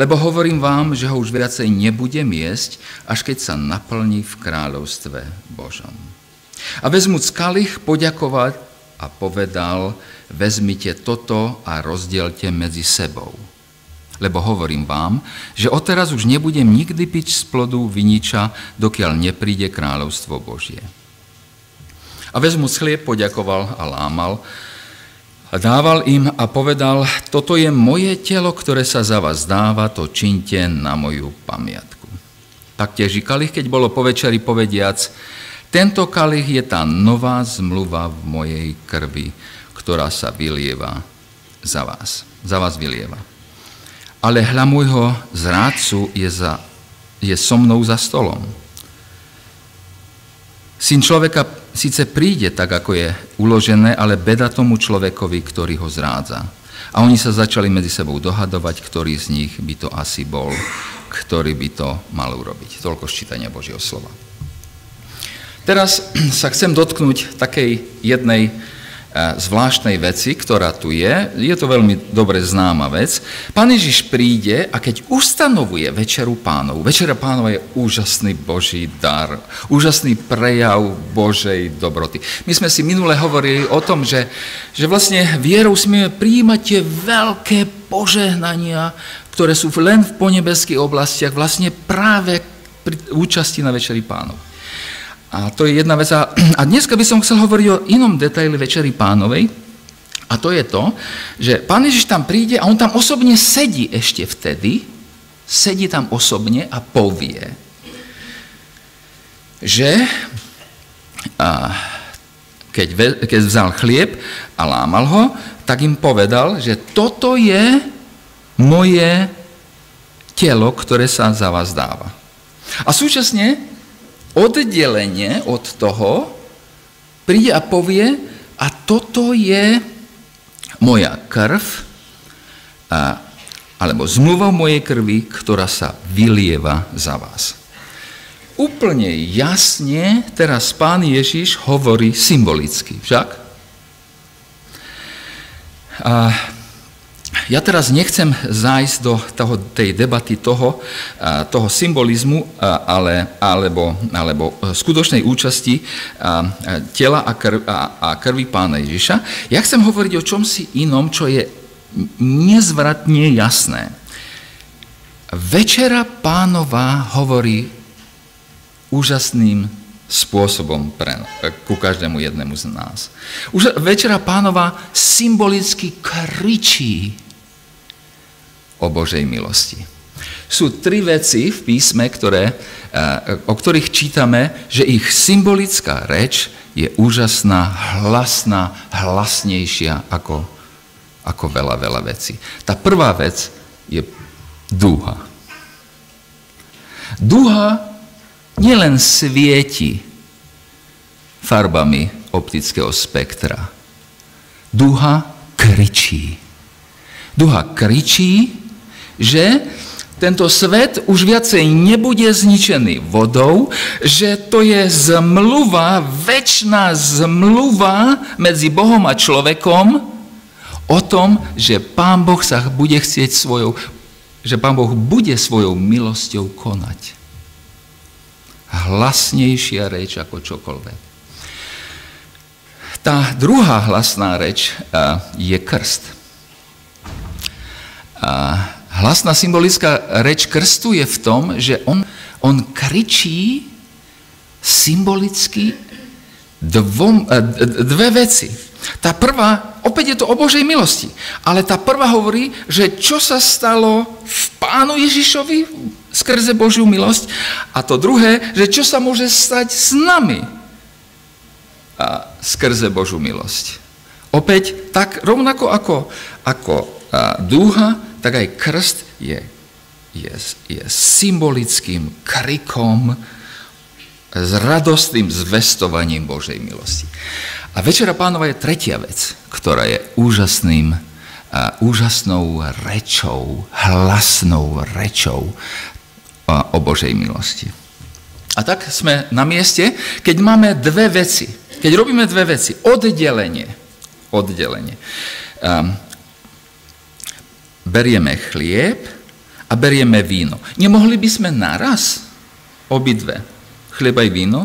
Lebo hovorím vám, že ho už viacej nebudem jesť, až keď sa naplní v kráľovstve Božom. A vezmúc kalich, poďakovať a povedal, vezmite toto a rozdielte medzi sebou. Lebo hovorím vám, že odteraz už nebudem nikdy piť z plodu viniča, dokiaľ nepríde kráľovstvo Božie. A vezmu chlieb, poďakoval a lámal, dával im a povedal, toto je moje telo, ktoré sa za vás dáva, to činte na moju pamiatku. Taktiež i kalich, keď bolo po večeri povediac, tento kalich je tá nová zmluva v mojej krvi, ktorá sa vylieva za vás. Za vás vylieva. Ale hľa môjho zrádcu je, za, je so mnou za stolom. Syn človeka síce príde tak, ako je uložené, ale beda tomu človekovi, ktorý ho zrádza. A oni sa začali medzi sebou dohadovať, ktorý z nich by to asi bol, ktorý by to mal urobiť. Toľko ščítania Božieho slova. Teraz sa chcem dotknúť takej jednej zvláštnej veci, ktorá tu je. Je to veľmi dobre známa vec. Pán Ježiš príde a keď ustanovuje Večeru pánov, Večera pánov je úžasný Boží dar, úžasný prejav Božej dobroty. My sme si minule hovorili o tom, že, že vlastne vierou smieme príjmať tie veľké požehnania, ktoré sú len v ponebeských oblastiach, vlastne práve pri účasti na Večeri pánov. A to je jedna vec. A, dneska by som chcel hovoriť o inom detaili Večeri pánovej. A to je to, že pán Ježiš tam príde a on tam osobne sedí ešte vtedy, sedí tam osobne a povie, že a, keď, ve, keď vzal chlieb a lámal ho, tak im povedal, že toto je moje telo, ktoré sa za vás dáva. A súčasne oddelenie od toho príde a povie, a toto je moja krv, a, alebo zmluva mojej krvi, ktorá sa vylieva za vás. Úplne jasne teraz pán Ježiš hovorí symbolicky, však? A ja teraz nechcem zájsť do toho, tej debaty toho, toho symbolizmu ale, alebo, alebo skutočnej účasti tela a, krv, a, a krvi pána Ježiša. Ja chcem hovoriť o čomsi inom, čo je nezvratne jasné. Večera pánova hovorí úžasným spôsobom pre, ku každému jednému z nás. Už Večera pánova symbolicky kričí o Božej milosti. Sú tri veci v písme, ktoré, eh, o ktorých čítame, že ich symbolická reč je úžasná, hlasná, hlasnejšia ako, ako veľa, veľa vecí. Tá prvá vec je dúha. Dúha nielen svieti farbami optického spektra. Duha kričí. Duha kričí že tento svet už viacej nebude zničený vodou, že to je zmluva, väčšiná zmluva medzi Bohom a človekom o tom, že Pán Boh sa bude chcieť svojou, že Pán Boh bude svojou milosťou konať. Hlasnejšia reč ako čokoľvek. Tá druhá hlasná reč je krst. A Hlasná symbolická reč krstu je v tom, že on, on kričí symbolicky dvom, eh, dve veci. Tá prvá, opäť je to o Božej milosti, ale tá prvá hovorí, že čo sa stalo v Pánu Ježišovi skrze Božiu milosť a to druhé, že čo sa môže stať s nami a skrze Božiu milosť. Opäť tak rovnako ako, ako dúha, tak aj krst je, je, je symbolickým krikom s radostným zvestovaním Božej milosti. A Večera pánova je tretia vec, ktorá je úžasným, a úžasnou rečou, hlasnou rečou o Božej milosti. A tak sme na mieste, keď máme dve veci, keď robíme dve veci, oddelenie, oddelenie. Berieme chlieb a berieme víno. Nemohli by sme naraz obidve chlieb aj víno?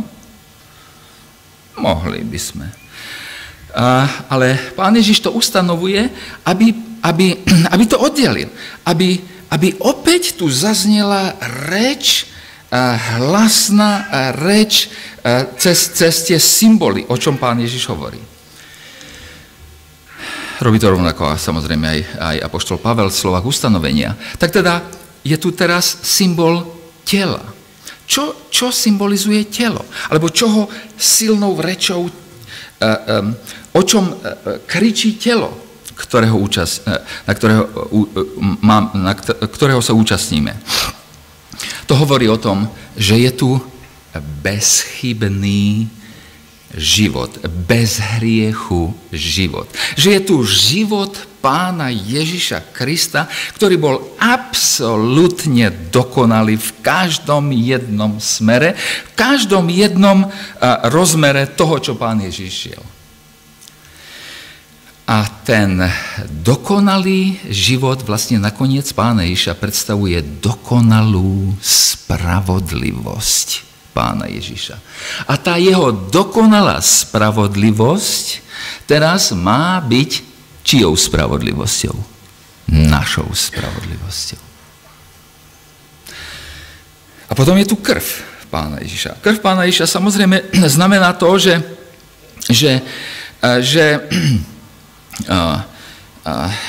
Mohli by sme. A, ale pán Ježiš to ustanovuje, aby, aby, aby to oddelil. Aby, aby opäť tu zaznela reč, hlasná reč cez, cez tie symboly, o čom pán Ježiš hovorí. Robí to rovnako a samozrejme aj, aj apoštol Pavel v slovách ustanovenia. Tak teda je tu teraz symbol tela. Čo, čo symbolizuje telo? Alebo čoho silnou rečou, o čom kričí telo, ktorého účast, na, ktorého, na ktorého sa účastníme? To hovorí o tom, že je tu bezchybný život, bez hriechu život. Že je tu život pána Ježiša Krista, ktorý bol absolútne dokonalý v každom jednom smere, v každom jednom rozmere toho, čo pán Ježiš šiel. A ten dokonalý život vlastne nakoniec pána Ježiša predstavuje dokonalú spravodlivosť pána Ježiša. A tá jeho dokonalá spravodlivosť teraz má byť čijou spravodlivosťou? Našou spravodlivosťou. A potom je tu krv pána Ježiša. Krv pána Ježiša samozrejme znamená to, že, že, že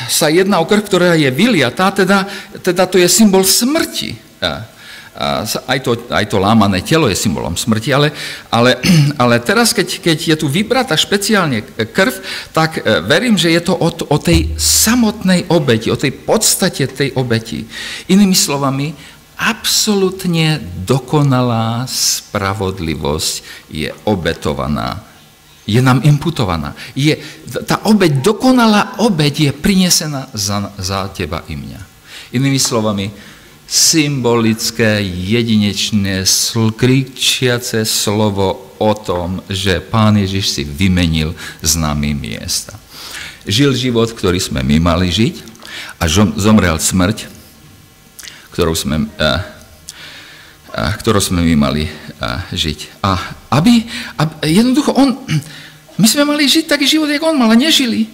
sa jedná o krv, ktorá je vyliatá, teda, teda to je symbol smrti aj to, aj to lámané telo je symbolom smrti, ale, ale, ale teraz, keď, keď je tu vybrata špeciálne krv, tak e, verím, že je to o, o tej samotnej obeti, o tej podstate tej obeti. Inými slovami, absolútne dokonalá spravodlivosť je obetovaná je nám imputovaná. Je, tá obeď, dokonalá obeď je prinesená za, za teba i mňa. Inými slovami, symbolické, jedinečné, kričiace slovo o tom, že Pán Ježiš si vymenil s nami miesta. Žil život, ktorý sme my mali žiť a zomrel smrť, ktorou sme, a, a, ktorou sme my mali a, žiť. A aby, aby, jednoducho on, my sme mali žiť taký život, jak on mal, a nežili.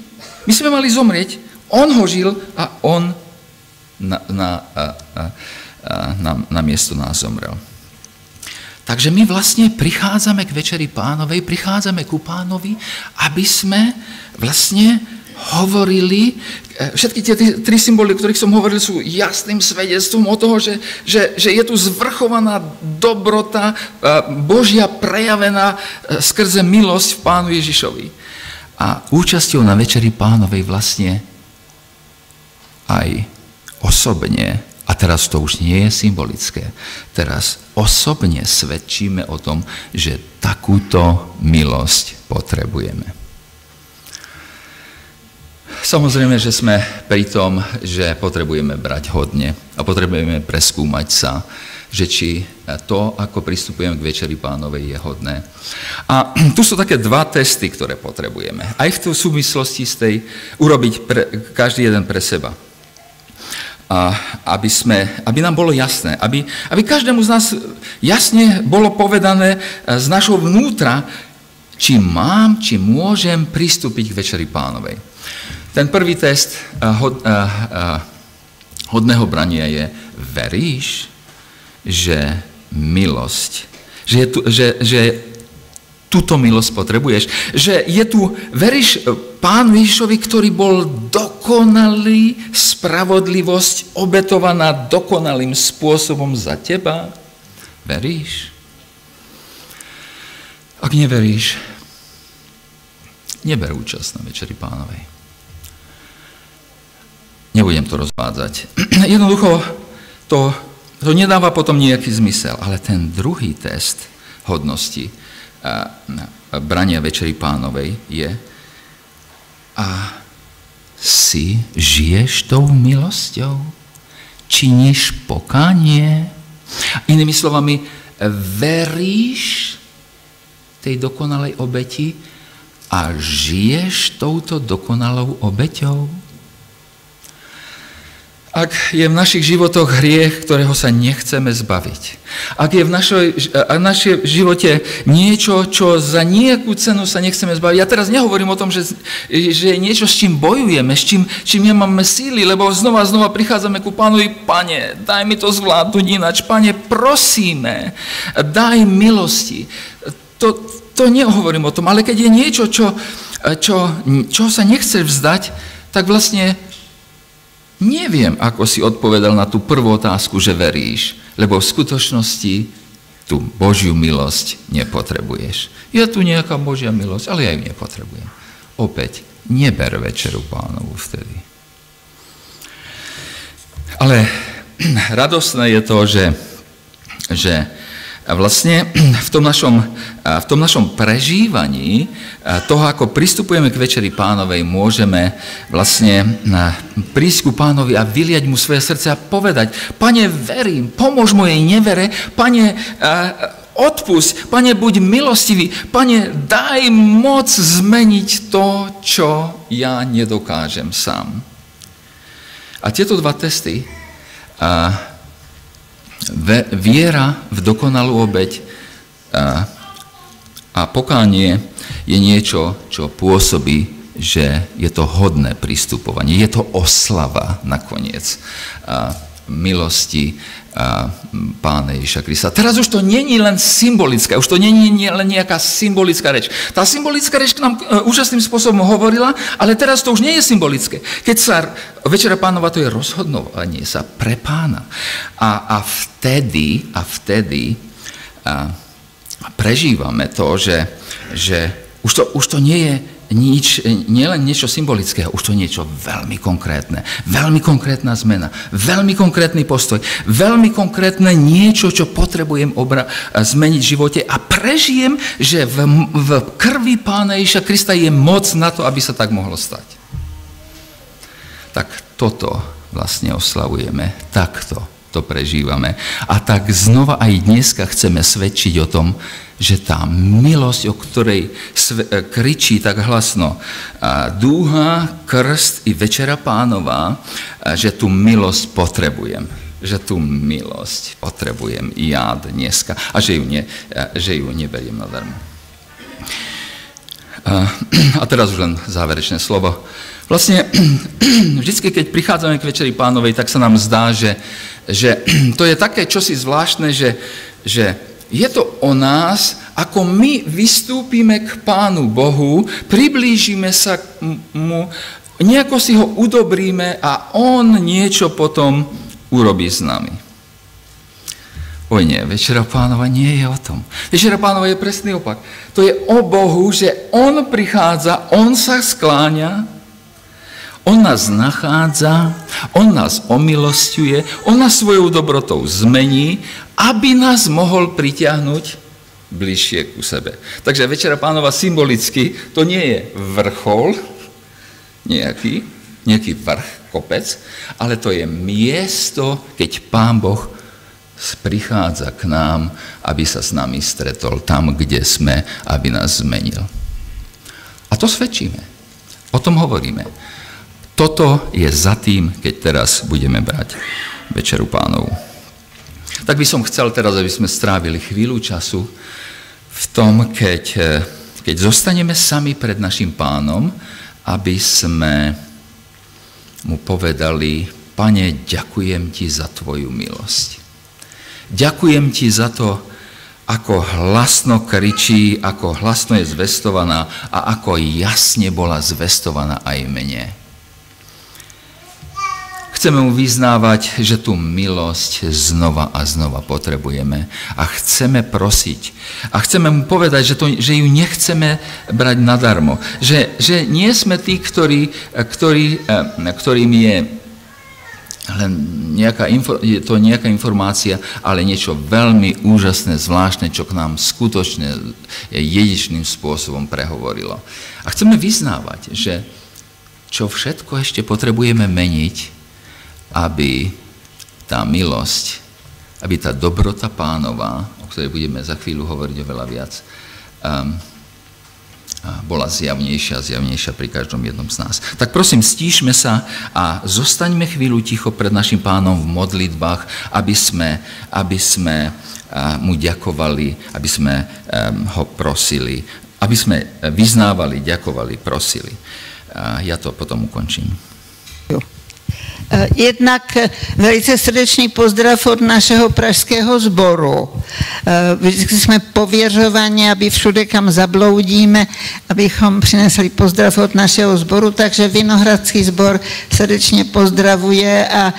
My sme mali zomrieť, on ho žil a on na, na, na, na miesto nás zomrel. Takže my vlastne prichádzame k Večeri pánovej, prichádzame ku pánovi, aby sme vlastne hovorili, e, všetky tie tri symboly, o ktorých som hovoril, sú jasným svedectvom o toho, že, že, že je tu zvrchovaná dobrota e, Božia prejavená e, skrze milosť v Pánu Ježišovi. A účasťou na Večeri pánovej vlastne aj osobne, a teraz to už nie je symbolické, teraz osobne svedčíme o tom, že takúto milosť potrebujeme. Samozrejme, že sme pri tom, že potrebujeme brať hodne a potrebujeme preskúmať sa, že či to, ako pristupujeme k Večeri pánovej, je hodné. A tu sú také dva testy, ktoré potrebujeme. Aj v súvislosti z tej urobiť pre, každý jeden pre seba aby, sme, aby nám bolo jasné, aby, aby každému z nás jasne bolo povedané e, z našho vnútra, či mám, či môžem pristúpiť k Večeri pánovej. Ten prvý test e, hod, uh, hodného brania je, veríš, že milosť, že, je tu, že, že túto milosť potrebuješ. Že je tu, veríš Pán Ježišovi, ktorý bol dokonalý, spravodlivosť obetovaná dokonalým spôsobom za teba? Veríš? Ak neveríš, neber účasť na Večeri Pánovej. Nebudem to rozvádzať. Jednoducho to, to nedáva potom nejaký zmysel, ale ten druhý test hodnosti, brania Večeri pánovej je a si žiješ tou milosťou? Činíš pokánie? Inými slovami, veríš tej dokonalej obeti a žiješ touto dokonalou obeťou? Ak je v našich životoch hriech, ktorého sa nechceme zbaviť, ak je v našej živote niečo, čo za nejakú cenu sa nechceme zbaviť, ja teraz nehovorím o tom, že, že je niečo, s čím bojujeme, s čím, čím nemáme síly, lebo znova a znova prichádzame ku pánovi, pane, daj mi to zvládnuť ináč, pane, prosíme, daj milosti. To, to nehovorím o tom, ale keď je niečo, čo, čo, čo sa nechce vzdať, tak vlastne Neviem, ako si odpovedal na tú prvú otázku, že veríš, lebo v skutočnosti tú Božiu milosť nepotrebuješ. Je tu nejaká Božia milosť, ale ja ju nepotrebujem. Opäť, neber večeru pánovu vtedy. Ale radosné je to, že, že vlastne v tom našom, v tom našom prežívaní toho, ako pristupujeme k Večeri pánovej, môžeme vlastne prísť ku pánovi a vyliať mu svoje srdce a povedať, pane, verím, pomôž mojej nevere, pane, odpusť, pane, buď milostivý, pane, daj moc zmeniť to, čo ja nedokážem sám. A tieto dva testy, viera v dokonalú obeď a, a pokánie je niečo, čo pôsobí, že je to hodné pristupovanie, je to oslava nakoniec a, milosti Pána Ježiša Krista. Teraz už to není len symbolická, už to není len nejaká symbolická reč. Tá symbolická reč k nám e, úžasným spôsobom hovorila, ale teraz to už nie je symbolické. Keď sa Večera pánova, to je rozhodnovanie sa pre pána. A, a vtedy, a vtedy a, prežívame to, že, že už, to, už to nie je nič, nielen niečo symbolického, už to je niečo veľmi konkrétne. Veľmi konkrétna zmena, veľmi konkrétny postoj, veľmi konkrétne niečo, čo potrebujem obra- zmeniť v živote a prežijem, že v, v krvi Pána Ježiša Krista je moc na to, aby sa tak mohlo stať. Tak toto vlastne oslavujeme, takto to prežívame. A tak znova aj dneska chceme svedčiť o tom, že tá milosť, o ktorej e, kričí tak hlasno dúha, krst i večera pánová, že tú milosť potrebujem. Že tú milosť potrebujem ja dneska a že ju, ne, že ju neberiem nadarmo. A teraz už len záverečné slovo. Vlastne vždycky, keď prichádzame k Večeri pánovej, tak sa nám zdá, že, že to je také čosi zvláštne, že, že je to o nás, ako my vystúpime k Pánu Bohu, priblížime sa k mu, nejako si ho udobríme a on niečo potom urobí s nami. Oj nie, Večera pánova nie je o tom. Večera pánova je presný opak. To je o Bohu, že On prichádza, On sa skláňa, On nás nachádza, On nás omilostuje, On nás svojou dobrotou zmení aby nás mohol pritiahnuť bližšie ku sebe. Takže Večera pánova symbolicky to nie je vrchol nejaký, nejaký vrch, kopec, ale to je miesto, keď pán Boh prichádza k nám, aby sa s nami stretol tam, kde sme, aby nás zmenil. A to svedčíme. O tom hovoríme. Toto je za tým, keď teraz budeme brať Večeru pánovu. Tak by som chcel teraz, aby sme strávili chvíľu času v tom, keď, eh, keď zostaneme sami pred našim pánom, aby sme mu povedali, pane, ďakujem ti za tvoju milosť. Ďakujem ti za to, ako hlasno kričí, ako hlasno je zvestovaná a ako jasne bola zvestovaná aj mne. Chceme mu vyznávať, že tú milosť znova a znova potrebujeme a chceme prosiť. A chceme mu povedať, že, to, že ju nechceme brať nadarmo. Že, že nie sme tí, ktorí, ktorí, eh, ktorým je len nejaká, je to nejaká informácia, ale niečo veľmi úžasné, zvláštne, čo k nám skutočne jedičným spôsobom prehovorilo. A chceme vyznávať, že čo všetko ešte potrebujeme meniť, aby tá milosť, aby tá dobrota pánová, o ktorej budeme za chvíľu hovoriť oveľa viac, um, bola zjavnejšia a zjavnejšia pri každom jednom z nás. Tak prosím, stíšme sa a zostaňme chvíľu ticho pred našim pánom v modlitbách, aby sme, aby sme mu ďakovali, aby sme ho prosili, aby sme vyznávali, ďakovali, prosili. Ja to potom ukončím. Eh, jednak eh, velice srdečný pozdrav od našeho pražského sboru. Eh, vždycky jsme pověřovaní, aby všude, kam zabloudíme, abychom přinesli pozdrav od našeho sboru, takže Vinohradský sbor srdečně pozdravuje a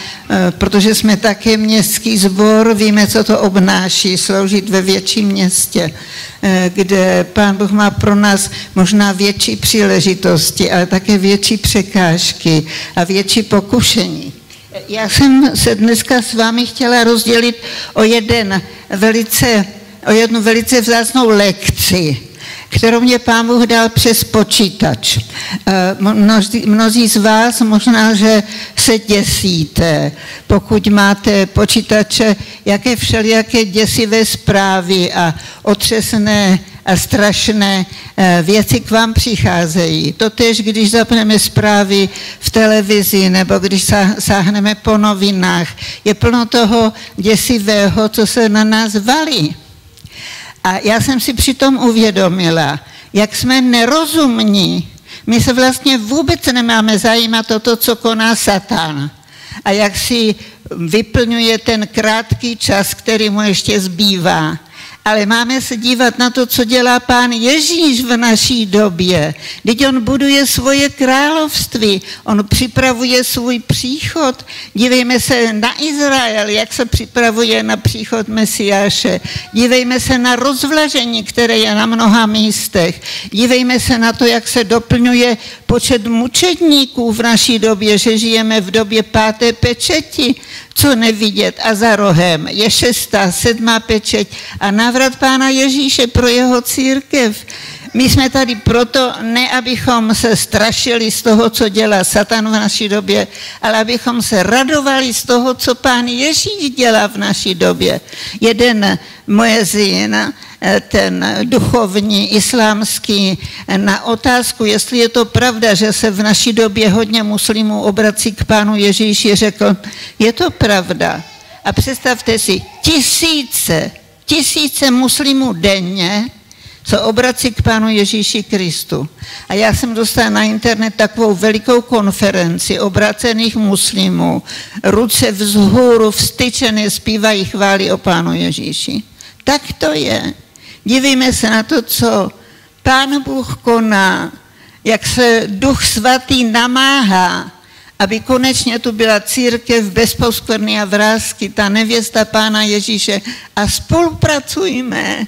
protože jsme také městský sbor, víme, co to obnáší, sloužit ve větším městě. Kde Pán Bůh má pro nás možná větší příležitosti, ale také větší překážky a větší pokušení. Já jsem se dneska s vámi chtěla rozdělit o, jeden velice, o jednu velice vzácnou lekci kterou mě pán Bůh dal přes počítač. Eh, mnozí, mnozí z vás možná, že se děsíte, pokud máte počítače, jaké všelijaké děsivé zprávy a otřesné a strašné eh, věci k vám přicházejí. Totež, když zapneme zprávy v televizi nebo když sáhneme po novinách, je plno toho děsivého, co se na nás valí. A já jsem si přitom uvědomila, jak jsme nerozumní. My se vlastně vůbec nemáme zajímat o to, co koná Satan. A jak si vyplňuje ten krátký čas, který mu ještě zbývá ale máme se dívat na to, co dělá pán Ježíš v naší době. Teď on buduje svoje království, on připravuje svůj příchod. Dívejme se na Izrael, jak se připravuje na příchod Mesiáše. Dívejme se na rozvlažení, které je na mnoha místech. Dívejme se na to, jak se doplňuje počet mučedníků v naší době, že žijeme v době páté pečeti co nevidět a za rohem je šestá, sedmá pečeť a návrat Pána Ježíše pro jeho církev. My jsme tady proto, ne abychom se strašili z toho, co dělá Satan v naší době, ale abychom se radovali z toho, co pán Ježíš dělá v naší době. Jeden moje zín, ten duchovní islámský, na otázku, jestli je to pravda, že se v naší době hodně muslimů obrací k pánu Ježíši, řekl, je to pravda. A představte si, tisíce, tisíce muslimů denně se obrací k Pánu Ježíši Kristu. A já jsem dostala na internet takovou velikou konferenci obracených muslimů, ruce vzhůru vstyčené zpívají chvály o Pánu Ježíši. Tak to je. Dívejme se na to, co Pán Bůh koná, jak se Duch Svatý namáhá, aby konečně tu byla církev bezposkvrný a vrázky, ta nevěsta Pána Ježíše a spolupracujme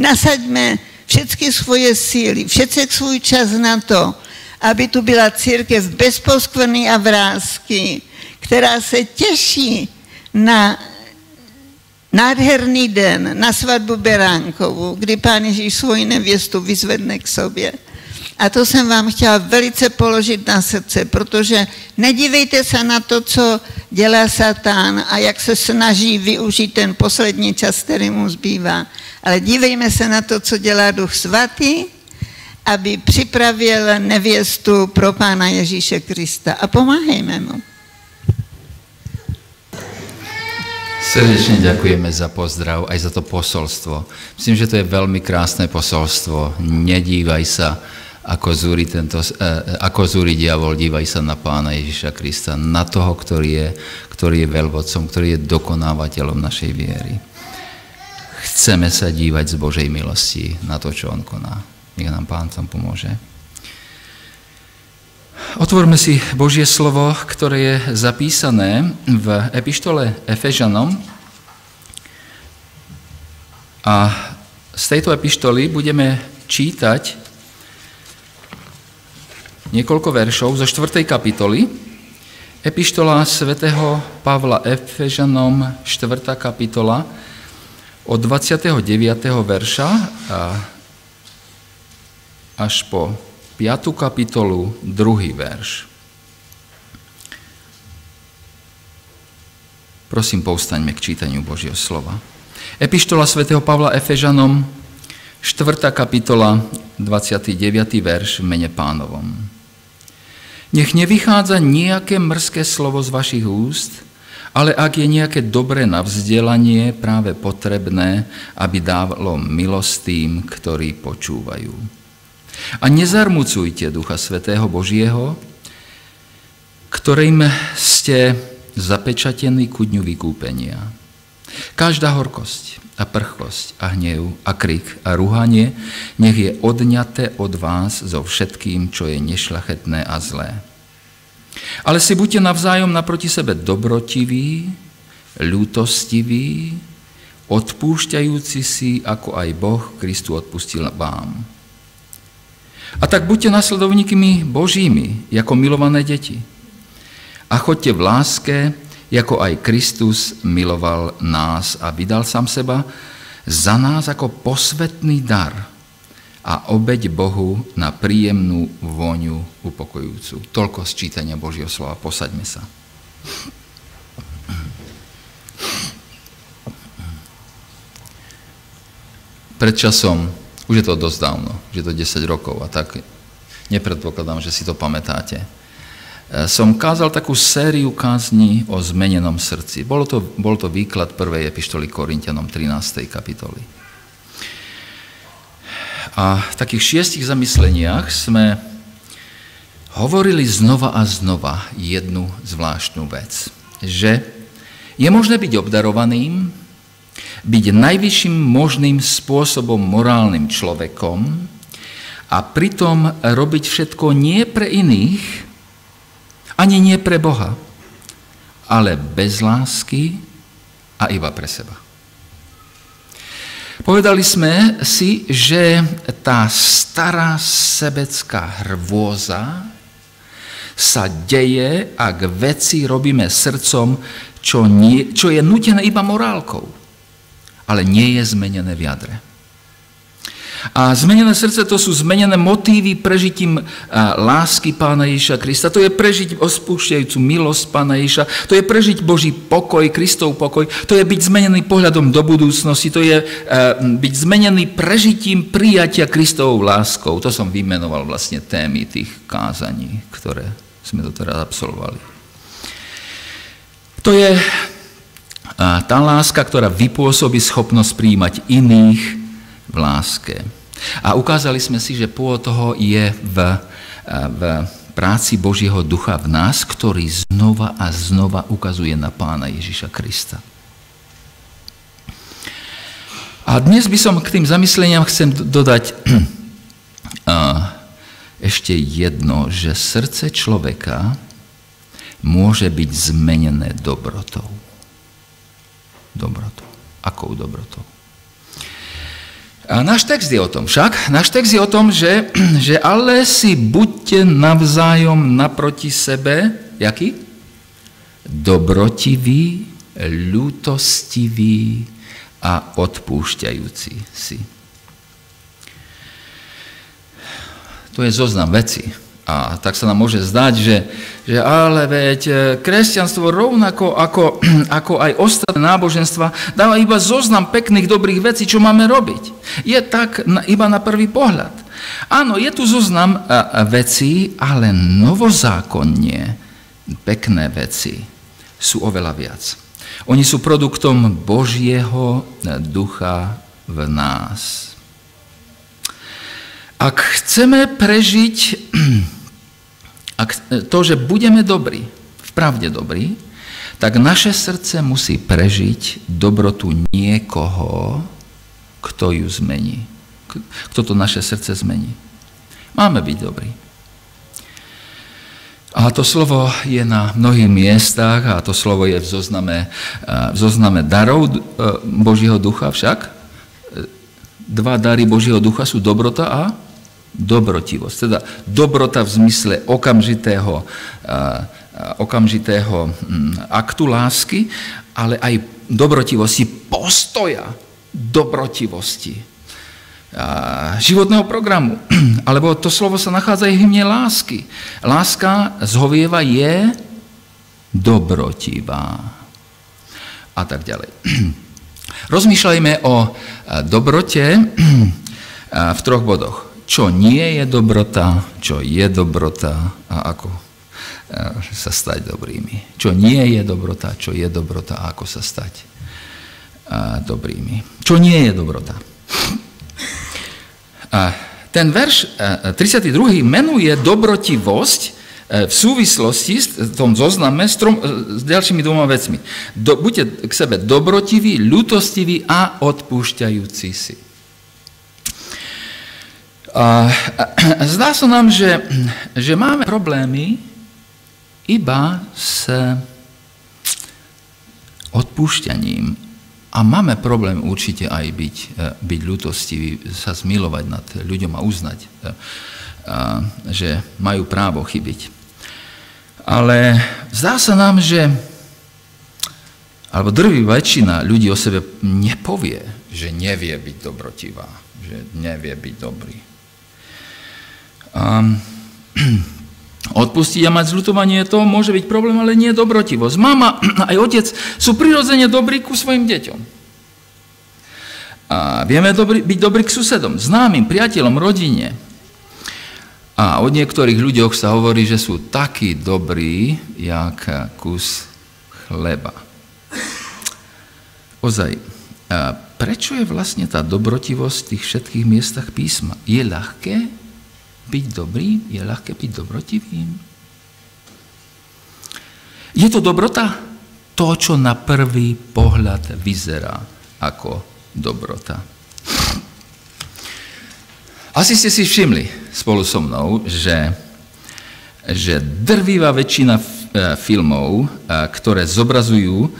nasaďme všechny svoje síly, všetek svůj čas na to, aby tu byla církev bezposkvrný a vrázky, která se těší na nádherný den, na svatbu Beránkovu, kdy pán Ježíš svoji nevěstu vyzvedne k sobě. A to jsem vám chtěla velice položit na srdce, protože nedívejte se na to, co dělá Satán a jak se snaží využít ten poslední čas, který mu zbývá. Ale dívejme se na to, co dělá Duch Svatý, aby připravil nevěstu pro Pána Ježíše Krista. A pomáhejme mu. Srdečne ďakujeme za pozdrav, aj za to posolstvo. Myslím, že to je veľmi krásne posolstvo. Nedívaj sa, ako zúri, tento, eh, ako zúri diavol, dívaj sa na Pána Ježiša Krista, na toho, ktorý je, ktorý je veľvodcom, ktorý je dokonávateľom našej viery. Chceme sa dívať z Božej milosti na to, čo On koná. Nech nám Pán tam pomôže. Otvorme si Božie slovo, ktoré je zapísané v epištole Efežanom. A z tejto epištoly budeme čítať niekoľko veršov zo 4. kapitoly. Epištola svätého Pavla Efežanom, 4. kapitola, od 29. verša až po 5. kapitolu, 2. verš. Prosím, povstaňme k čítaniu Božieho slova. Epištola svätého Pavla Efežanom, 4. kapitola, 29. verš v mene pánovom. Nech nevychádza nejaké mrzké slovo z vašich úst, ale ak je nejaké dobré na vzdelanie, práve potrebné, aby dávalo milosť tým, ktorí počúvajú. A nezarmucujte Ducha Svetého Božieho, ktorým ste zapečatení ku dňu vykúpenia. Každá horkosť, a prchosť a hnev a krik a rúhanie, nech je odňaté od vás so všetkým, čo je nešlachetné a zlé. Ale si buďte navzájom naproti sebe dobrotiví, ľútostiví, odpúšťajúci si, ako aj Boh Kristu odpustil vám. A tak buďte nasledovníkmi Božími, ako milované deti. A choďte v láske, ako aj Kristus miloval nás a vydal sám seba za nás ako posvetný dar a obeď Bohu na príjemnú voňu upokojujúcu. Toľko sčítania Božieho slova. Posaďme sa. Pred časom, už je to dosť dávno, už je to 10 rokov a tak nepredpokladám, že si to pamätáte som kázal takú sériu kázní o zmenenom srdci. Bolo to, bol to výklad prvej epištoly Korintianom 13. kapitoly. A v takých šiestich zamysleniach sme hovorili znova a znova jednu zvláštnu vec. Že je možné byť obdarovaným, byť najvyšším možným spôsobom morálnym človekom a pritom robiť všetko nie pre iných, ani nie pre Boha, ale bez lásky a iba pre seba. Povedali sme si, že tá stará sebecká hrôza sa deje, ak veci robíme srdcom, čo, nie, čo je nutené iba morálkou, ale nie je zmenené v jadre. A zmenené srdce to sú zmenené motívy prežitím lásky Pána Ježiša Krista. To je prežiť ospúšťajúcu milosť Pána Ježiša. To je prežiť Boží pokoj, Kristov pokoj. To je byť zmenený pohľadom do budúcnosti. To je byť zmenený prežitím prijatia Kristovou láskou. To som vymenoval vlastne témy tých kázaní, ktoré sme doteraz absolvovali. To je tá láska, ktorá vypôsobí schopnosť príjmať iných v láske. A ukázali sme si, že pôvod toho je v, v práci Božieho ducha v nás, ktorý znova a znova ukazuje na pána Ježiša Krista. A dnes by som k tým zamysleniam chcem dodať ešte jedno, že srdce človeka môže byť zmenené dobrotou. Dobrotou. Akou dobrotou? A náš text je o tom však. Náš text je o tom, že, že ale si buďte navzájom naproti sebe, jaký? Dobrotiví, ľútostiví a odpúšťajúci si. To je zoznam veci. A tak sa nám môže zdať, že, že ale veď e, kresťanstvo rovnako ako, ako aj ostatné náboženstva dáva iba zoznam pekných dobrých vecí, čo máme robiť. Je tak iba na prvý pohľad. Áno, je tu zoznam vecí, ale novozákonne pekné veci sú oveľa viac. Oni sú produktom Božieho ducha v nás. Ak chceme prežiť ak to, že budeme dobrí, v pravde dobrí, tak naše srdce musí prežiť dobrotu niekoho, kto ju zmení. Kto to naše srdce zmení. Máme byť dobrí. A to slovo je na mnohých miestach a to slovo je v zozname, v zozname darov e, Božího ducha však. E, dva dary Božího ducha sú dobrota a dobrotivosť. Teda dobrota v zmysle okamžitého, okamžitého hm, aktu lásky, ale aj dobrotivosti postoja, dobrotivosti, životného programu. Alebo to slovo sa nachádza aj v hymne lásky. Láska zhovieva je dobrotivá. A tak ďalej. Rozmýšľajme o dobrote v troch bodoch. Čo nie je dobrota, čo je dobrota a ako sa stať dobrými. Čo nie je dobrota, čo je dobrota a ako sa stať dobrými. Čo nie je dobrota. Ten verš 32. menuje dobrotivosť e, v súvislosti s tom zozname s, trom, s ďalšími dvoma vecmi. Do, buďte k sebe dobrotiví, ľutostiví a odpúšťajúci si. A, zdá sa nám, že, že máme problémy iba s odpúšťaním a máme problém určite aj byť, e, byť ľutostivý, sa zmilovať nad ľuďom a uznať, e, že majú právo chybiť. Ale zdá sa nám, že alebo drví väčšina ľudí o sebe nepovie, že nevie byť dobrotivá, že nevie byť dobrý. A, Odpustiť a mať zľutovanie, to môže byť problém, ale nie dobrotivosť. Mama aj otec sú prirodzene dobrí ku svojim deťom. A vieme dobrý, byť dobrí k susedom, známym, priateľom, rodine. A o niektorých ľuďoch sa hovorí, že sú takí dobrí, jak kus chleba. Ozaj, prečo je vlastne tá dobrotivosť v tých všetkých miestach písma? Je ľahké byť dobrým? Je ľahké byť dobrotivým? Je to dobrota? To, čo na prvý pohľad vyzerá ako dobrota. Asi ste si všimli spolu so mnou, že, že drvivá väčšina e, filmov, e, ktoré zobrazujú e,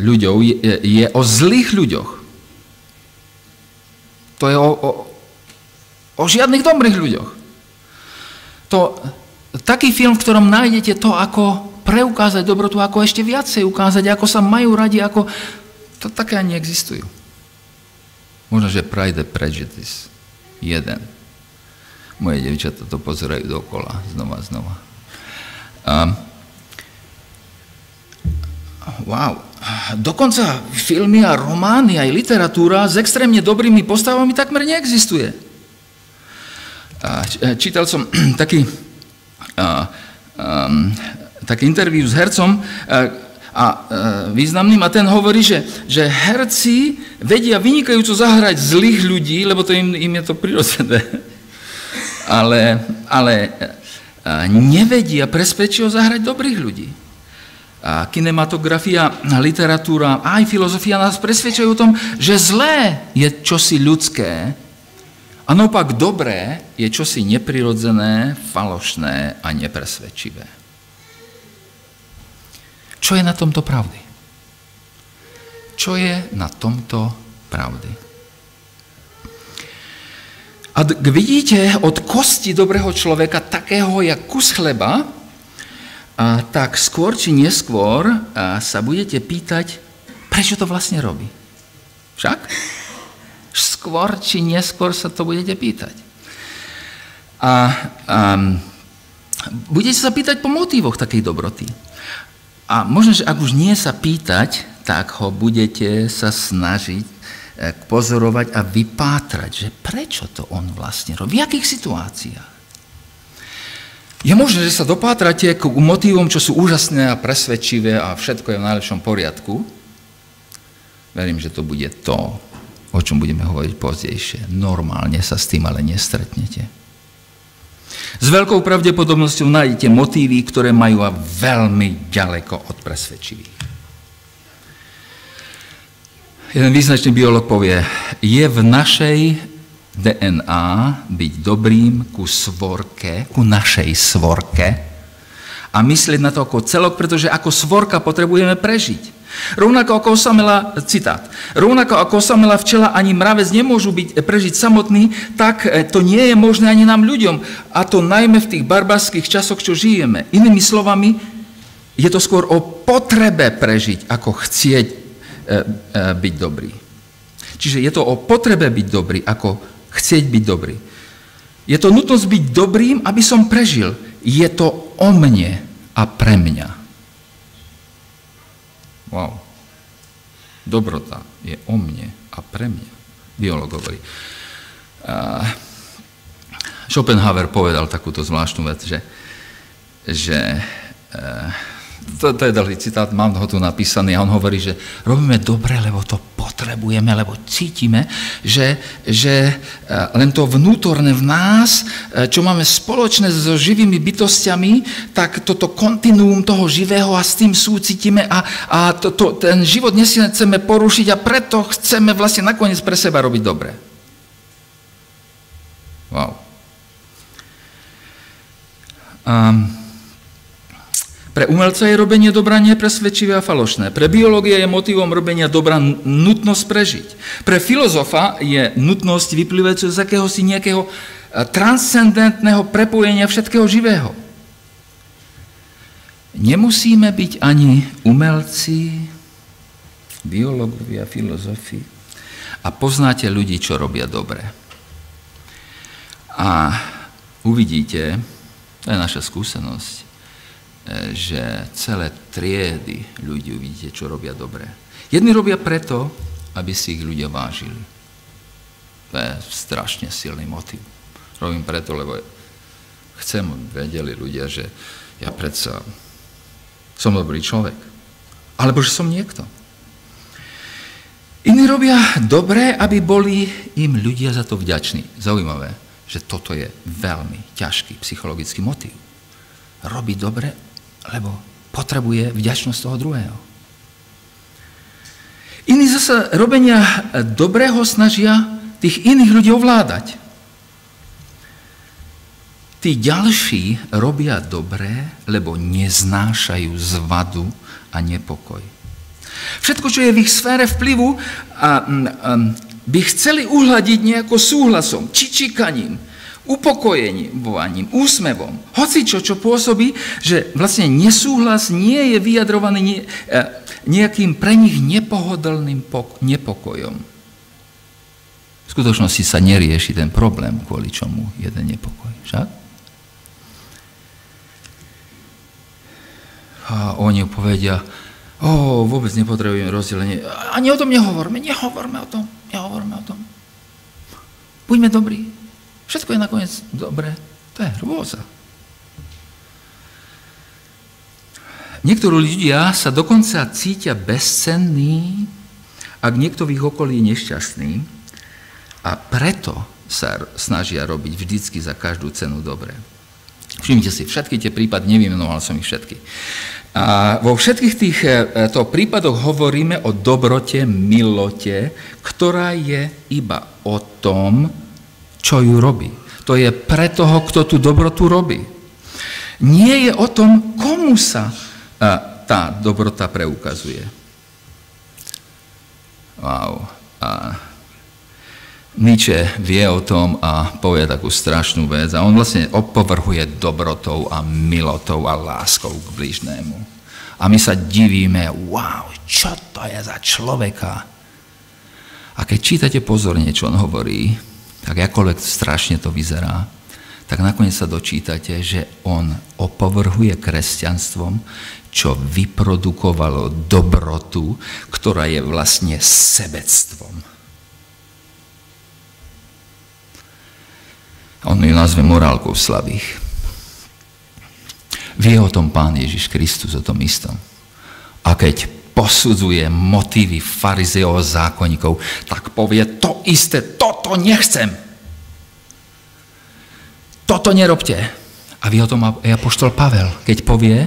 ľuďov, je o zlých ľuďoch. To je o, o, O žiadnych dobrých ľuďoch. To, taký film, v ktorom nájdete to, ako preukázať dobrotu, ako ešte viacej ukázať, ako sa majú radi, ako... To také ani existujú. Možno, že Pride Prejudice. Jeden. Moje devčata to pozerajú dokola, znova, znova. Um, wow. Dokonca filmy a romány, aj literatúra s extrémne dobrými postavami takmer neexistuje. E, čítal som taký, taký interviu s hercom a významným a ten hovorí, že, že herci vedia vynikajúco zahrať zlých ľudí, lebo to im, im je to prirodzené. Ale, ale nevedia presvedčivo zahrať dobrých ľudí. A kinematografia, literatúra a aj filozofia nás presvedčajú o tom, že zlé je čosi ľudské, a naopak dobré je čosi neprirodzené, falošné a nepresvedčivé. Čo je na tomto pravdy? Čo je na tomto pravdy? A vidíte, od kosti dobrého človeka, takého jak kus chleba, a tak skôr či neskôr sa budete pýtať, prečo to vlastne robí. Však? Skôr či neskôr sa to budete pýtať. A, a budete sa pýtať po motívoch takej dobroty. A možno, že ak už nie sa pýtať, tak ho budete sa snažiť eh, pozorovať a vypátrať, že prečo to on vlastne robí, v akých situáciách. Je možné, že sa dopátrate k motívom, čo sú úžasné a presvedčivé a všetko je v najlepšom poriadku. Verím, že to bude to, o čom budeme hovoriť pozdejšie. Normálne sa s tým ale nestretnete. S veľkou pravdepodobnosťou nájdete motívy, ktoré majú a veľmi ďaleko od presvedčivých. Jeden význačný biolog povie, je v našej DNA byť dobrým ku svorke, ku našej svorke a myslieť na to ako celok, pretože ako svorka potrebujeme prežiť. Rovnako ako osamela, citát, rovnako ako osamela včela ani mravec nemôžu byť, prežiť samotný, tak e, to nie je možné ani nám ľuďom. A to najmä v tých barbarských časoch, čo žijeme. Inými slovami, je to skôr o potrebe prežiť, ako chcieť e, e, byť dobrý. Čiže je to o potrebe byť dobrý, ako chcieť byť dobrý. Je to nutnosť byť dobrým, aby som prežil. Je to o mne a pre mňa. Wow. Dobrota je o mne a pre mňa. Biolog hovorí. Schopenhauer povedal takúto zvláštnu vec, že, že e, to, to je dlhý citát, mám ho tu napísaný a on hovorí, že robíme dobre, lebo to potrebujeme, lebo cítime, že, že e, len to vnútorné v nás, e, čo máme spoločné so živými bytostiami, tak toto kontinuum toho živého a s tým súcitíme a, a to, to, ten život nesieme porušiť a preto chceme vlastne nakoniec pre seba robiť dobre. Wow. Um, pre umelca je robenie dobra nepresvedčivé a falošné. Pre biológia je motivom robenia dobra nutnosť prežiť. Pre filozofa je nutnosť vyplývajúca z akéhosi nejakého eh, transcendentného prepojenia všetkého živého. Nemusíme byť ani umelci, biológovia, filozofi a poznáte ľudí, čo robia dobre. A uvidíte, to je naša skúsenosť, E, že celé triedy ľudí uvidíte, čo robia dobre. Jedni robia preto, aby si ich ľudia vážili. To je strašne silný motiv. Robím preto, lebo chcem, vedeli ľudia, že ja predsa som dobrý človek. Alebo že som niekto. Iní robia dobré, aby boli im ľudia za to vďační. Zaujímavé, že toto je veľmi ťažký psychologický motiv. Robiť dobre, lebo potrebuje vďačnosť toho druhého. Iní zase robenia dobrého snažia tých iných ľudí ovládať. Tí ďalší robia dobré, lebo neznášajú zvadu a nepokoj. Všetko, čo je v ich sfére vplyvu, a, a, by chceli uhladiť nejako súhlasom, či upokojením, úsmevom, hoci čo, pôsobí, že vlastne nesúhlas nie je vyjadrovaný e, nejakým pre nich nepohodlným nepokojom. V skutočnosti sa nerieši ten problém, kvôli čomu je nepokoj. Však? A oni povedia, o, vôbec nepotrebujeme rozdelenie. Ani o tom nehovorme, nehovorme o tom, nehovorme o tom. Buďme dobrí, Všetko je nakoniec dobré. To je hrôza. Niektorí ľudia sa dokonca cítia bezcenní, ak niekto v ich okolí je nešťastný a preto sa snažia robiť vždycky za každú cenu dobré. Všimnite si, všetky tie prípady, nevymenoval som ich všetky. A vo všetkých týchto e, prípadoch hovoríme o dobrote, milote, ktorá je iba o tom, čo ju robí. To je pre toho, kto tú dobrotu robí. Nie je o tom, komu sa tá dobrota preukazuje. Wow. A Nietzsche vie o tom a povie takú strašnú vec. A on vlastne opovrhuje dobrotou a milotou a láskou k blížnému. A my sa divíme, wow, čo to je za človeka. A keď čítate pozorne, čo on hovorí, tak akoľvek strašne to vyzerá, tak nakoniec sa dočítate, že on opovrhuje kresťanstvom, čo vyprodukovalo dobrotu, ktorá je vlastne sebectvom. On ju nazve morálkou slabých. Vie o tom Pán Ježiš Kristus, o tom istom. A keď posudzuje motívy farizeov a zákonníkov, tak povie to isté, toto nechcem. Toto nerobte. A vy o tom apoštol Pavel, keď povie,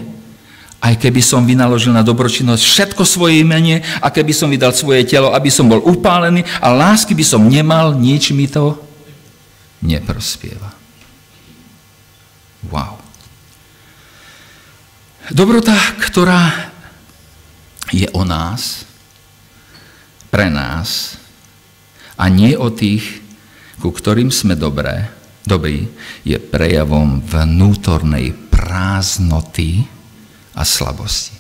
aj keby som vynaložil na dobročinnosť všetko svoje imenie a keby som vydal svoje telo, aby som bol upálený a lásky by som nemal, nič mi to neprospieva. Wow. Dobrota, ktorá je o nás, pre nás a nie o tých, ku ktorým sme dobré, dobrí, je prejavom vnútornej prázdnoty a slabosti.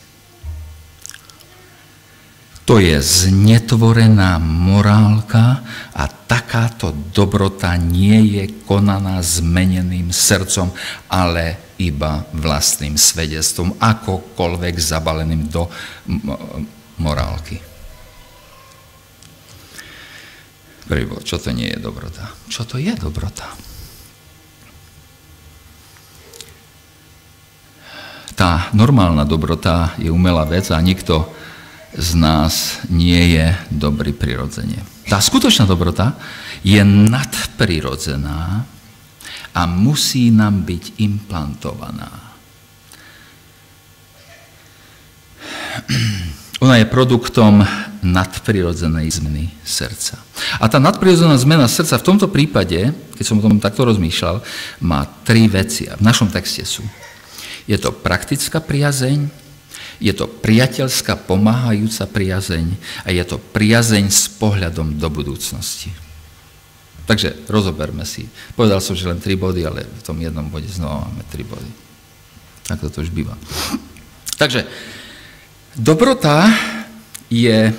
To je znetvorená morálka a takáto dobrota nie je konaná zmeneným srdcom, ale iba vlastným svedectvom, akokoľvek zabaleným do morálky. Prvý čo to nie je dobrota? Čo to je dobrota? Tá normálna dobrota je umelá vec a nikto z nás nie je dobrý prirodzene. Tá skutočná dobrota je nadprirodzená a musí nám byť implantovaná. Ona je produktom nadprirodzenej zmeny srdca. A tá nadprirodzená zmena srdca v tomto prípade, keď som o tom takto rozmýšľal, má tri veci. A v našom texte sú. Je to praktická priazeň, je to priateľská pomáhajúca priazeň a je to priazeň s pohľadom do budúcnosti. Takže rozoberme si. Povedal som, že len tri body, ale v tom jednom bode znova máme tri body. Tak to už býva. Takže dobrota je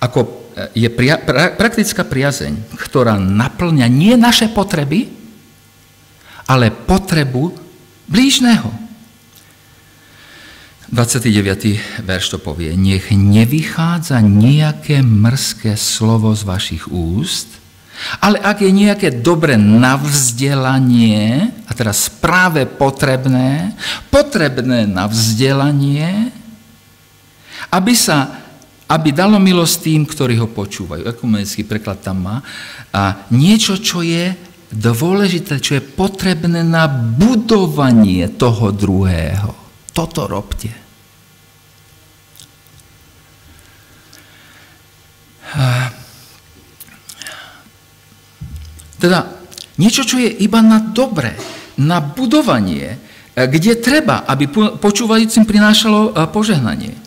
ako je pria, pra, praktická priazeň, ktorá naplňa nie naše potreby, ale potrebu blížneho. 29. verš to povie. Nech nevychádza nejaké mrzké slovo z vašich úst, ale ak je nejaké dobre navzdelanie, a teraz práve potrebné, potrebné navzdelanie, aby sa aby dalo milosť tým, ktorí ho počúvajú. Ekumenický preklad tam má. A niečo, čo je dôležité, čo je potrebné na budovanie toho druhého. Toto robte. Teda niečo, čo je iba na dobre, na budovanie, kde treba, aby počúvajúcim prinášalo požehnanie.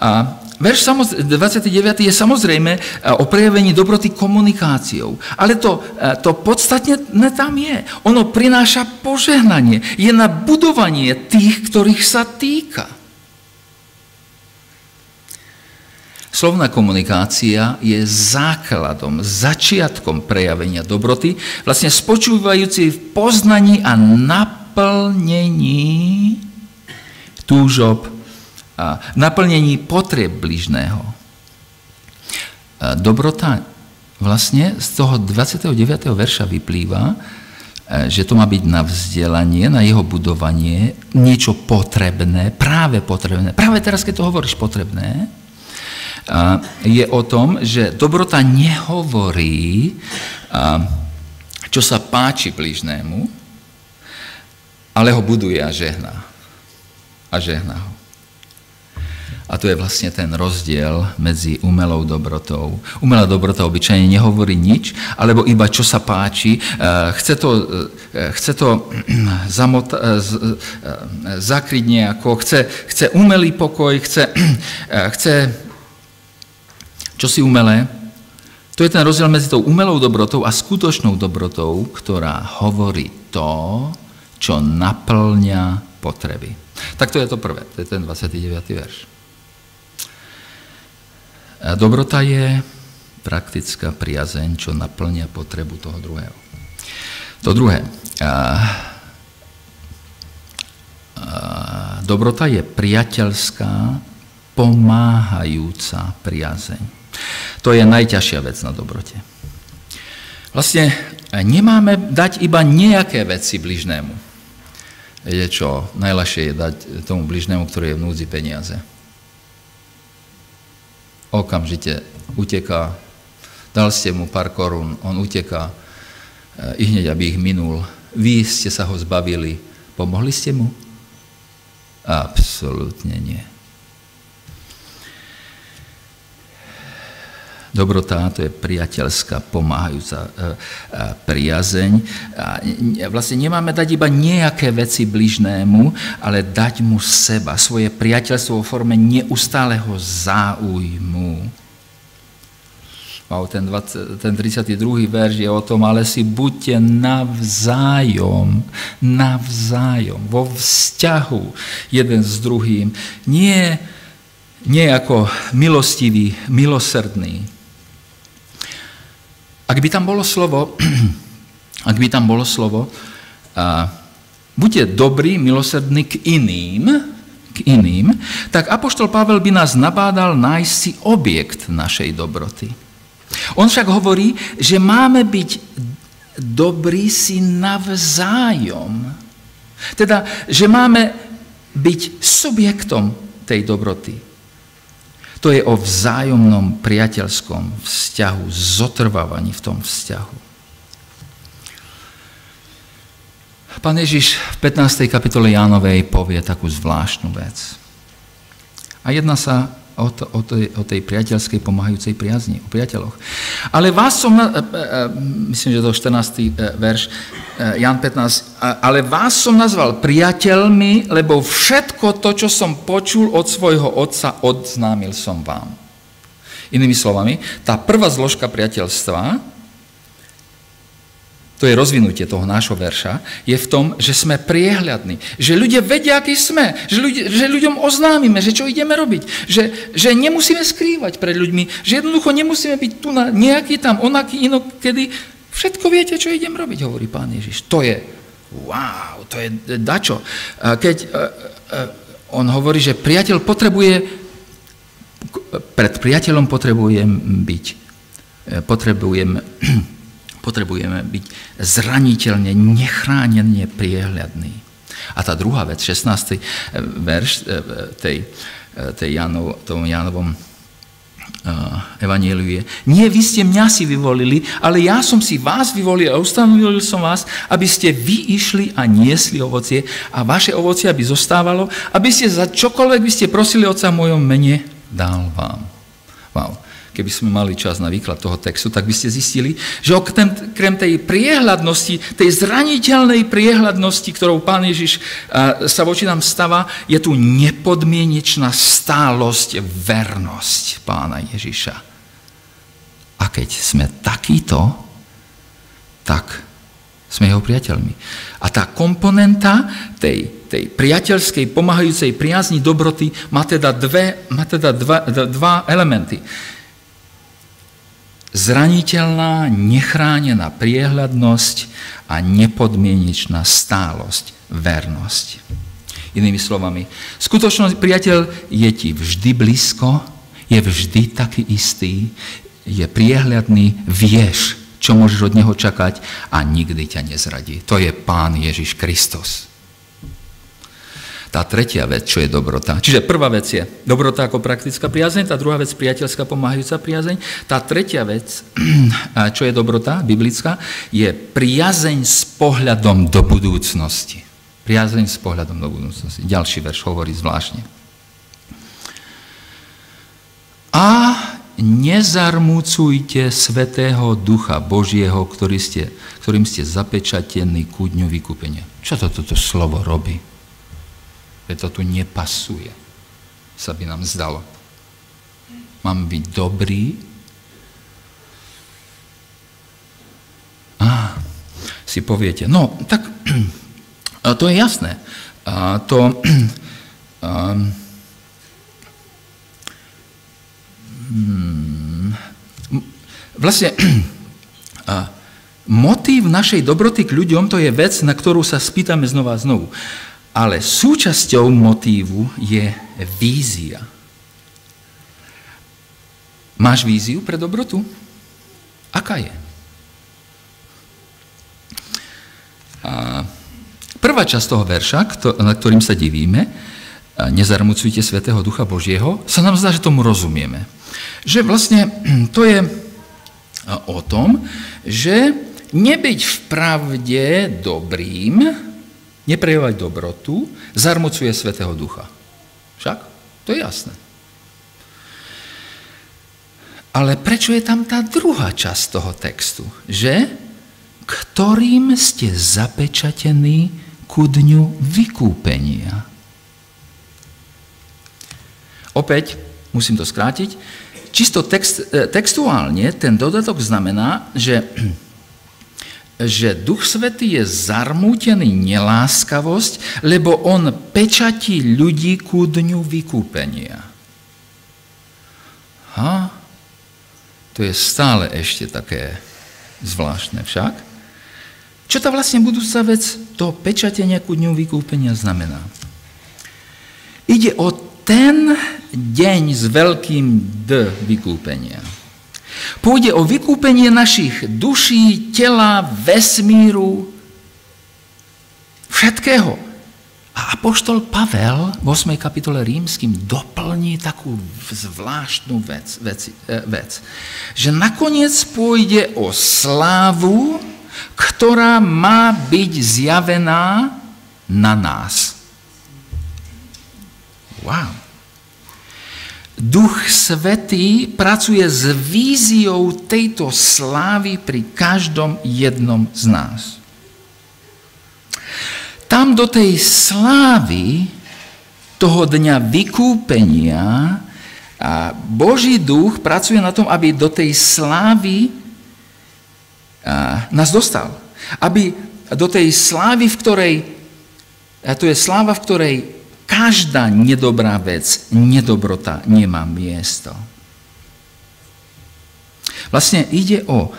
A verš 29 je samozrejme e, o prejavení dobroty komunikáciou, ale to, e, to podstatne tam je. Ono prináša požehnanie, je na budovanie tých, ktorých sa týka. Slovná komunikácia je základom, začiatkom prejavenia dobroty, vlastne spočúvajúci v poznaní a naplnení túžob naplnení potrieb bližného. Dobrota vlastne z toho 29. verša vyplýva, e, že to má byť na vzdelanie, na jeho budovanie, niečo potrebné, práve potrebné. Práve teraz, keď to hovoríš potrebné, je o tom, že dobrota nehovorí, čo sa páči blížnému, ale ho buduje a žehná. A žehná ho. A tu je vlastne ten rozdiel medzi umelou dobrotou. Umelá dobrota obyčajne nehovorí nič, alebo iba čo sa páči. Eh, chce to, eh, chce to zamot, eh, zakryť nejako, chce, chce umelý pokoj, chce, chce si umelé. To je ten rozdiel medzi tou umelou dobrotou a skutočnou dobrotou, ktorá hovorí to, čo naplňa potreby. Tak to je to prvé, to je ten 29. verš. Dobrota je praktická priazeň, čo naplňa potrebu toho druhého. To druhé. Dobrota je priateľská, pomáhajúca priazeň. To je najťažšia vec na dobrote. Vlastne nemáme dať iba nejaké veci bližnému. Viete čo, najľahšie je dať tomu bližnému, ktorý je v núdzi peniaze okamžite uteká, dal ste mu pár korún, on uteká, i hneď, aby ich minul. Vy ste sa ho zbavili, pomohli ste mu? Absolútne nie. Dobrota to je priateľská, pomáhajúca e, e, priazeň. A vlastne nemáme dať iba nejaké veci bližnému, ale dať mu seba, svoje priateľstvo vo forme neustáleho záujmu. Wow, ten, 20, ten 32. verš je o tom, ale si buďte navzájom, navzájom, vo vzťahu jeden s druhým. Nie, nie ako milostivý, milosrdný, ak by tam bolo slovo, ak by tam bolo slovo, a, buďte dobrý, milosrdný k iným, k iným, tak Apoštol Pavel by nás nabádal nájsť si objekt našej dobroty. On však hovorí, že máme byť dobrí si navzájom. Teda, že máme byť subjektom tej dobroty. To je o vzájomnom priateľskom vzťahu, zotrvávaní v tom vzťahu. Pán Ježiš v 15. kapitole Jánovej povie takú zvláštnu vec. A jedná sa o, to, o, tej, o tej priateľskej pomáhajúcej priazni, o priateľoch. Ale vás som, na, e, e, myslím, že to 14. E, verš, Jan 15, ale vás som nazval priateľmi, lebo všetko to, čo som počul od svojho otca, odznámil som vám. Inými slovami, tá prvá zložka priateľstva, to je rozvinutie toho nášho verša, je v tom, že sme priehľadní. Že ľudia vedia, akí sme. Že, ľudia, že ľuďom oznámime, že čo ideme robiť. Že, že nemusíme skrývať pred ľuďmi. Že jednoducho nemusíme byť tu na nejaký tam, onaký, inokedy. Všetko viete, čo idem robiť, hovorí pán Ježiš. To je, wow, to je dačo. Keď e, e, on hovorí, že priateľ potrebuje, pred priateľom potrebujem byť, e, potrebujem Potrebujeme byť zraniteľne, nechránenne priehľadní. A tá druhá vec, 16. Eh, verš eh, tej, eh, tej Janov, tom Janovom evanieliu je, nie vy ste mňa si vyvolili, ale ja som si vás vyvolil a ustanovil som vás, aby ste vy išli a niesli ovocie a vaše ovocie aby zostávalo, aby ste za čokoľvek by ste prosili Otca v mojom mene, dal vám. Wow keby sme mali čas na výklad toho textu, tak by ste zistili, že okrem tej priehľadnosti, tej zraniteľnej priehľadnosti, ktorou pán Ježiš sa voči nám stava, je tu nepodmienečná stálosť, vernosť pána Ježiša. A keď sme takíto, tak sme jeho priateľmi. A tá komponenta tej, tej priateľskej, pomáhajúcej priazni dobroty má teda, dve, má teda dva, dva elementy zraniteľná, nechránená priehľadnosť a nepodmienečná stálosť, vernosť. Inými slovami, skutočnosť priateľ je ti vždy blízko, je vždy taký istý, je priehľadný, vieš, čo môžeš od neho čakať a nikdy ťa nezradí. To je Pán Ježiš Kristus. Tá tretia vec, čo je dobrota. Čiže prvá vec je dobrota ako praktická priazeň, tá druhá vec priateľská pomáhajúca priazeň. Tá tretia vec, čo je dobrota biblická, je priazeň s pohľadom do budúcnosti. Priazeň s pohľadom do budúcnosti. Ďalší verš hovorí zvláštne. A nezarmúcujte Svetého Ducha Božieho, ktorý ste, ktorým ste zapečatení ku dňu vykúpenia. Čo to toto slovo robí? Že to tu nepasuje, sa by nám zdalo. Mám byť dobrý. A si poviete, no tak to je jasné. A to, a, hmm, vlastne a, motív našej dobroty k ľuďom to je vec, na ktorú sa spýtame znova a znovu. Ale súčasťou motívu je vízia. Máš víziu pre dobrotu? Aká je? A prvá časť toho verša, na ktorým sa divíme, nezarmucujte Svetého Ducha Božieho, sa nám zdá, že tomu rozumieme. Že vlastne to je o tom, že nebyť v pravde dobrým, neprejavovať dobrotu, zarmocuje Svetého Ducha. Však? To je jasné. Ale prečo je tam tá druhá časť toho textu? Že? Ktorým ste zapečatení ku dňu vykúpenia. Opäť, musím to skrátiť, čisto text, eh, textuálne ten dodatok znamená, že že Duch Svetý je zarmútený neláskavosť, lebo on pečatí ľudí ku dňu vykúpenia. Ha? To je stále ešte také zvláštne však. Čo tá vlastne budúca vec, to pečatenie ku dňu vykúpenia znamená? Ide o ten deň s veľkým D vykúpenia. Pôjde o vykúpenie našich duší, tela, vesmíru, všetkého. A apoštol Pavel v 8. kapitole rímským doplní takú zvláštnu vec, vec, e, vec, že nakoniec pôjde o slávu, ktorá má byť zjavená na nás. Wow. Duch Svetý pracuje s víziou tejto slávy pri každom jednom z nás. Tam do tej slávy toho dňa vykúpenia a Boží duch pracuje na tom, aby do tej slávy nás dostal. Aby do tej slávy, v ktorej, a to je sláva, v ktorej každá nedobrá vec, nedobrota nemá miesto. Vlastne ide o e,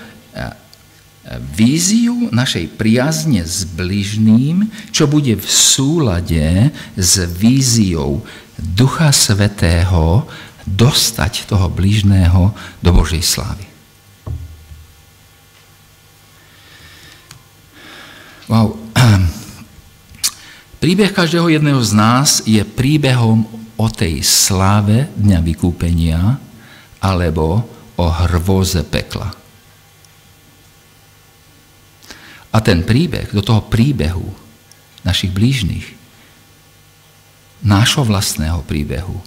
víziu našej priazne s bližným, čo bude v súlade s víziou Ducha Svetého dostať toho bližného do Božej slávy. Wow. Príbeh každého jedného z nás je príbehom o tej sláve Dňa vykúpenia alebo o hrvoze pekla. A ten príbeh, do toho príbehu našich blížnych, nášho vlastného príbehu,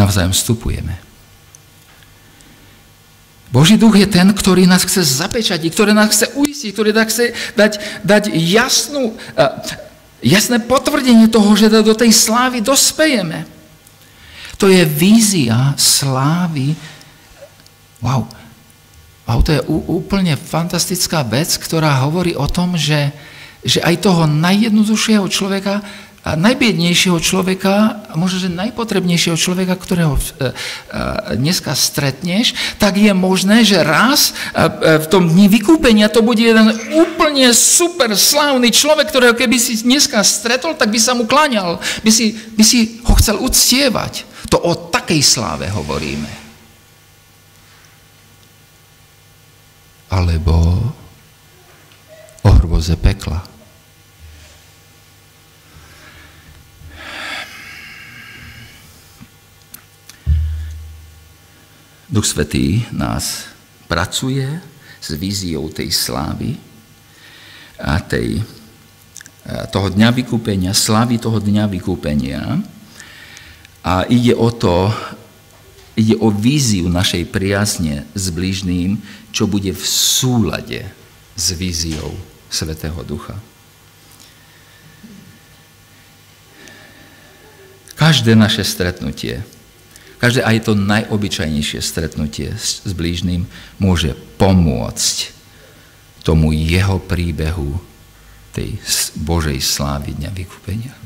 navzájom vstupujeme. Boží duch je ten, ktorý nás chce zapečať, ktorý nás chce uistiť, ktorý nás chce dať, dať jasnú, jasné potvrdenie toho, že do tej slávy dospejeme. To je vízia slávy. Wow. Wow, to je úplne fantastická vec, ktorá hovorí o tom, že, že aj toho najjednoduchšieho človeka a najbiednejšieho človeka, možno, že najpotrebnejšieho človeka, ktorého e, e, dneska stretneš, tak je možné, že raz e, v tom dni vykúpenia to bude jeden úplne super slávny človek, ktorého keby si dneska stretol, tak by sa mu kláňal, by si, by si ho chcel uctievať. To o takej sláve hovoríme. Alebo o hrvoze pekla. Duch Svetý nás pracuje s víziou tej slávy a tej, toho dňa vykúpenia, slávy toho dňa vykúpenia. A ide o to, ide o víziu našej priazne s blížným, čo bude v súlade s víziou Svetého Ducha. Každé naše stretnutie Každé aj to najobyčajnejšie stretnutie s, s blížnym môže pomôcť tomu jeho príbehu tej Božej slávy Dňa vykúpenia.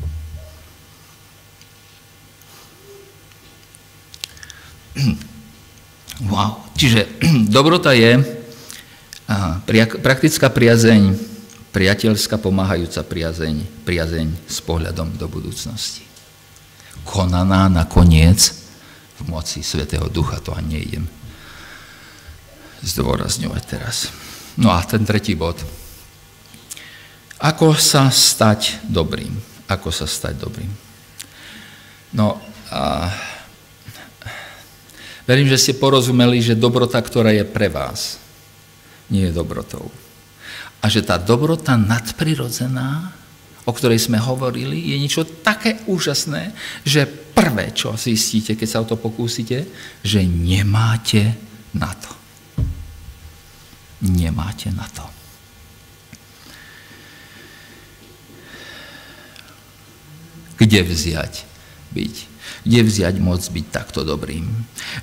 Wow. Čiže dobrota je praktická priazeň, priateľská pomáhajúca priazeň, priazeň s pohľadom do budúcnosti. Konaná nakoniec moci Svetého Ducha, to ani nejdem zdôrazňovať teraz. No a ten tretí bod. Ako sa stať dobrým? Ako sa stať dobrým? No a verím, že ste porozumeli, že dobrota, ktorá je pre vás, nie je dobrotou. A že tá dobrota nadprirodzená o ktorej sme hovorili, je niečo také úžasné, že prvé, čo zistíte, keď sa o to pokúsite, že nemáte na to. Nemáte na to. Kde vziať byť? Kde vziať moc byť takto dobrým?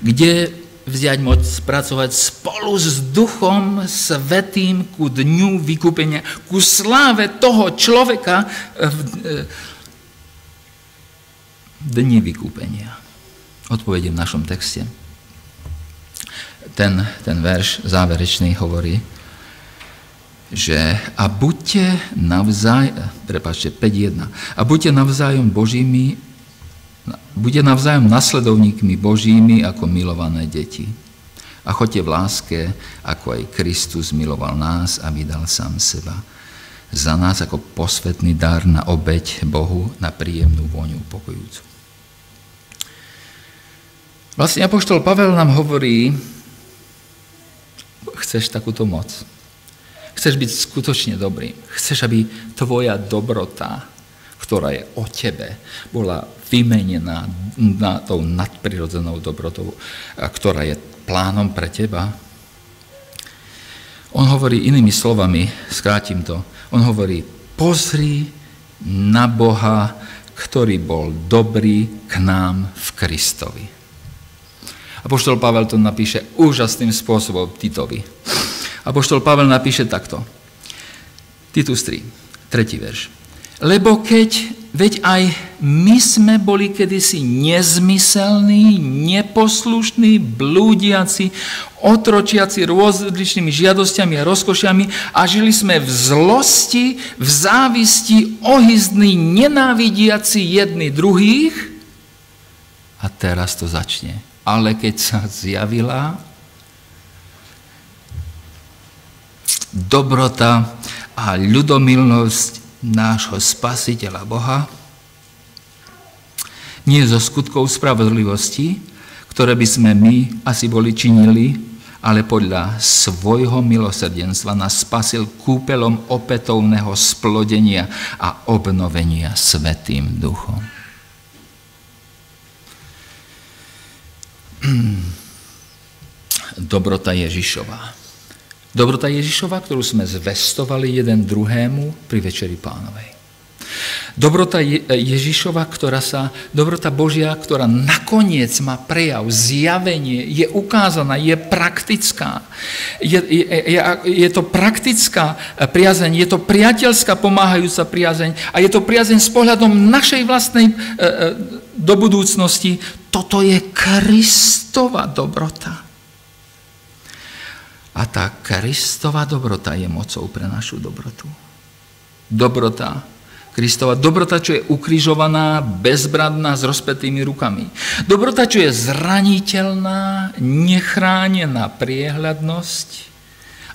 Kde vziať moc pracovať spolu s Duchom Svetým ku dňu vykúpenia, ku sláve toho človeka v dni vykúpenia. Odpovedie v našom texte. Ten, ten verš záverečný hovorí, že a buďte navzájom, prepáčte, 5.1, a buďte navzájom Božími bude navzájom nasledovníkmi Božími ako milované deti. A choďte v láske, ako aj Kristus miloval nás a vydal sám seba za nás ako posvetný dar na obeď Bohu, na príjemnú voňu upokojujúcu. Vlastne Apoštol Pavel nám hovorí, chceš takúto moc. Chceš byť skutočne dobrý. Chceš, aby tvoja dobrota, ktorá je o tebe, bola vymenená na tou nadprirodzenou dobrotou, ktorá je plánom pre teba. On hovorí inými slovami, skrátim to, on hovorí, pozri na Boha, ktorý bol dobrý k nám v Kristovi. A poštol Pavel to napíše úžasným spôsobom Titovi. A poštol Pavel napíše takto. Titus 3, tretí verš. Lebo keď, veď aj my sme boli kedysi nezmyselní, neposlušní, blúdiaci, otročiaci rozličnými žiadosťami a rozkošiami a žili sme v zlosti, v závisti, ohyzdní, nenávidiaci jedni druhých. A teraz to začne ale keď sa zjavila dobrota a ľudomilnosť nášho spasiteľa Boha, nie zo skutkov spravodlivosti, ktoré by sme my asi boli činili, ale podľa svojho milosrdenstva nás spasil kúpelom opätovného splodenia a obnovenia Svetým duchom. dobrota Ježišová. Dobrota Ježišova, ktorú sme zvestovali jeden druhému pri Večeri pánovej. Dobrota Ježišova, ktorá sa, dobrota Božia, ktorá nakoniec má prejav, zjavenie, je ukázaná, je praktická. Je, je, je, je to praktická priazeň, je to priateľská pomáhajúca priazeň a je to priazeň s pohľadom našej vlastnej e, e, do budúcnosti. Toto je Kristova dobrota. A tá Kristova dobrota je mocou pre našu dobrotu. Dobrota. Kristova dobrota, čo je ukrižovaná, bezbradná, s rozpetými rukami. Dobrota, čo je zraniteľná, nechránená priehľadnosť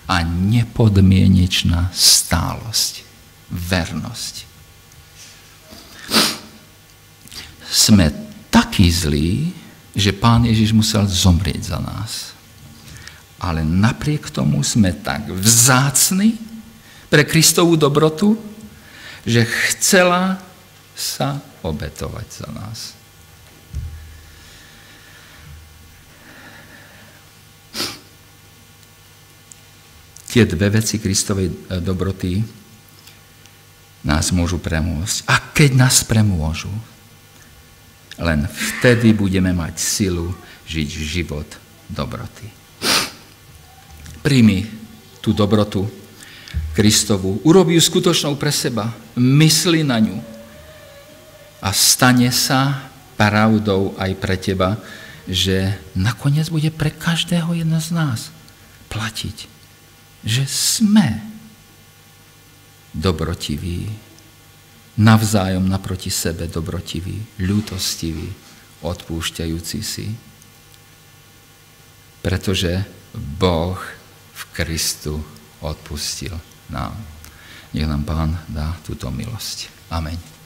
a nepodmienečná stálosť, vernosť. Sme takí zlí, že Pán Ježiš musel zomrieť za nás ale napriek tomu sme tak vzácni pre Kristovú dobrotu, že chcela sa obetovať za nás. Tie dve veci Kristovej e, dobroty nás môžu premôcť. A keď nás premôžu, len vtedy budeme mať silu žiť život dobroty. Príjmi tú dobrotu Kristovu, urobi ju skutočnou pre seba, mysli na ňu. A stane sa pravdou aj pre teba, že nakoniec bude pre každého jedna z nás platiť, že sme dobrotiví, navzájom naproti sebe dobrotiví, ľútostiví, odpúšťajúci si. Pretože Boh Kristu odpustil nám. Nech nám Pán dá túto milosť. Amen.